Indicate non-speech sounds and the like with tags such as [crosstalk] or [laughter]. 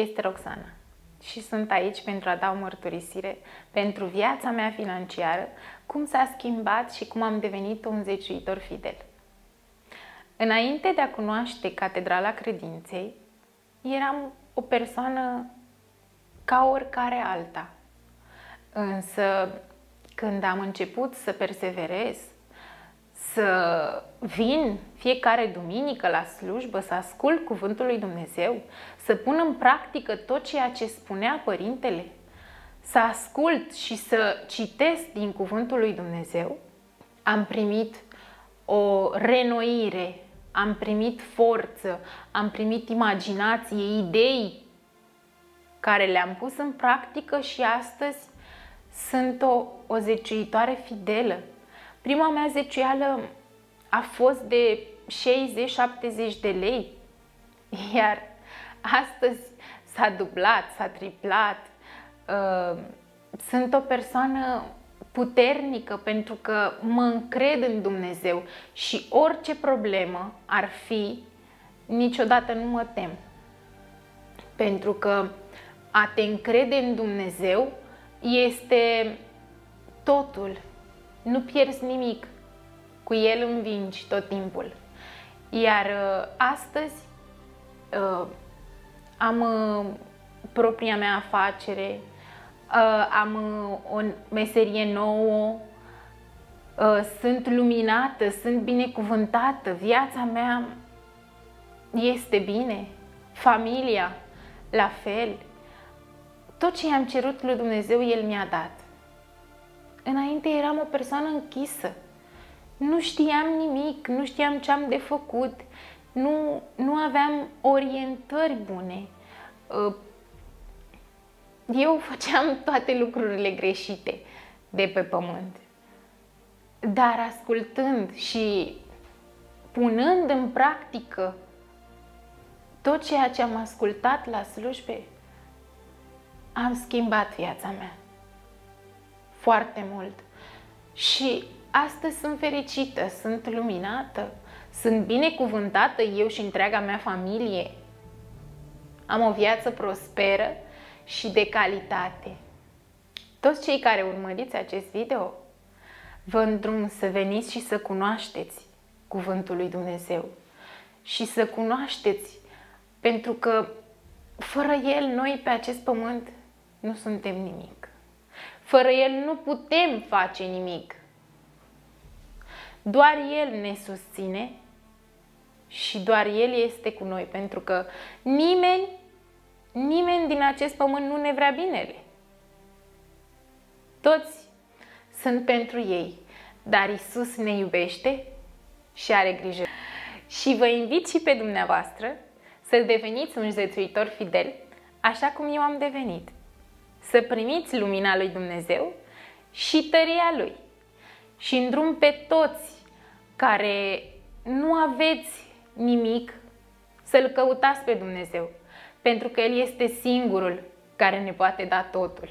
este Roxana și sunt aici pentru a da o mărturisire pentru viața mea financiară, cum s-a schimbat și cum am devenit un zeciuitor fidel. Înainte de a cunoaște Catedrala Credinței, eram o persoană ca oricare alta. Însă, când am început să perseverez, să vin fiecare duminică la slujbă, să ascult cuvântul lui Dumnezeu, să pun în practică tot ceea ce spunea Părintele, să ascult și să citesc din cuvântul lui Dumnezeu, am primit o renoire, am primit forță, am primit imaginație, idei care le-am pus în practică și astăzi sunt o, o zeciuitoare fidelă Prima mea zeciuială a fost de 60-70 de lei, [laughs] iar astăzi s-a dublat, s-a triplat. Uh, sunt o persoană puternică pentru că mă încred în Dumnezeu și orice problemă ar fi, niciodată nu mă tem. Pentru că a te încrede în Dumnezeu este totul nu pierzi nimic. Cu el învingi tot timpul. Iar uh, astăzi uh, am uh, propria mea afacere, am o meserie nouă, sunt luminată, sunt binecuvântată, viața mea este bine, familia la fel. Tot ce i-am cerut lui Dumnezeu, El mi-a dat. Înainte eram o persoană închisă. Nu știam nimic, nu știam ce am de făcut, nu, nu aveam orientări bune. Uh, eu făceam toate lucrurile greșite de pe pământ. Dar ascultând și punând în practică tot ceea ce am ascultat la slujbe, am schimbat viața mea foarte mult. Și astăzi sunt fericită, sunt luminată, sunt binecuvântată eu și întreaga mea familie. Am o viață prosperă și de calitate. Toți cei care urmăriți acest video, vă îndrum să veniți și să cunoașteți Cuvântul lui Dumnezeu și să cunoașteți, pentru că fără El noi pe acest pământ nu suntem nimic. Fără El nu putem face nimic. Doar El ne susține și doar El este cu noi, pentru că nimeni, nimeni din acest pământ nu ne vrea binele. Toți sunt pentru ei, dar Isus ne iubește și are grijă. Și vă invit și pe dumneavoastră să deveniți un zețuitor fidel, așa cum eu am devenit să primiți lumina lui Dumnezeu și tăria lui. Și îndrum pe toți care nu aveți nimic să-L căutați pe Dumnezeu, pentru că El este singurul care ne poate da totul.